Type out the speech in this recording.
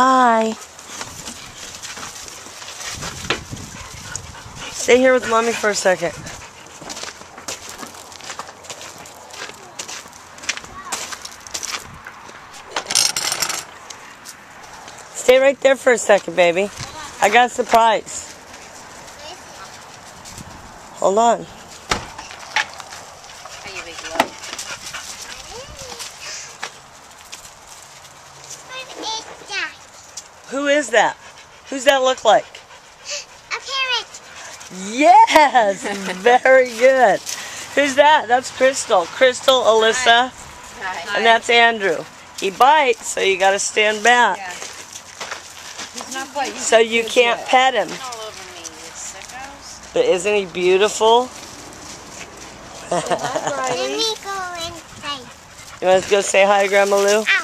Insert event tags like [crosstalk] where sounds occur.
Hi. Stay here with mommy for a second. Stay right there for a second, baby. I got a surprise. Hold on. Who is that? Who's that look like? A parrot. Yes, [laughs] very good. Who's that? That's Crystal. Crystal, Alyssa, Hi. and that's Andrew. He bites, so you got to stand back. Yeah. He's not quite. So you can't yet. pet him. All over me, you sickos. But isn't he beautiful? Let me go inside. You want to go say hi Grandma Lou? Ow.